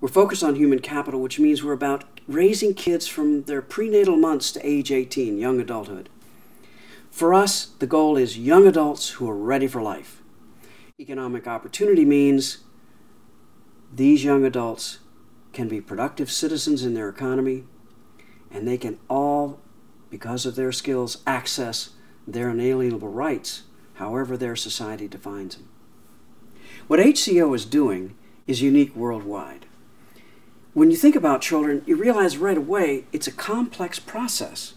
We're focused on human capital, which means we're about raising kids from their prenatal months to age 18, young adulthood. For us, the goal is young adults who are ready for life. Economic opportunity means these young adults can be productive citizens in their economy, and they can all, because of their skills, access their inalienable rights, however their society defines them. What HCEO is doing is unique worldwide. When you think about children, you realize right away it's a complex process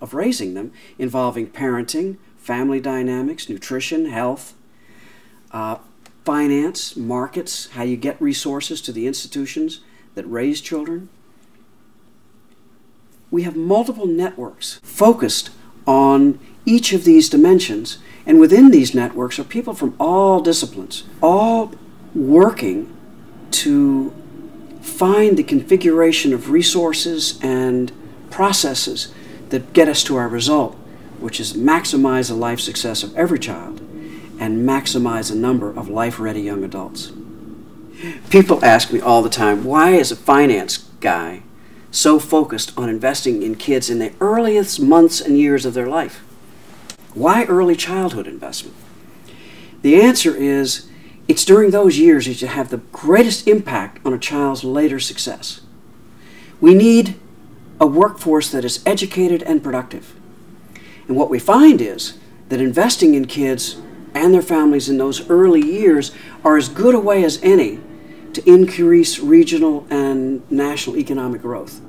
of raising them involving parenting, family dynamics, nutrition, health, uh, finance, markets, how you get resources to the institutions that raise children. We have multiple networks focused on each of these dimensions, and within these networks are people from all disciplines, all working to find the configuration of resources and processes that get us to our result, which is maximize the life success of every child and maximize the number of life ready young adults. People ask me all the time, why is a finance guy so focused on investing in kids in the earliest months and years of their life? Why early childhood investment? The answer is it's during those years that you have the greatest impact on a child's later success. We need a workforce that is educated and productive. And what we find is that investing in kids and their families in those early years are as good a way as any to increase regional and national economic growth.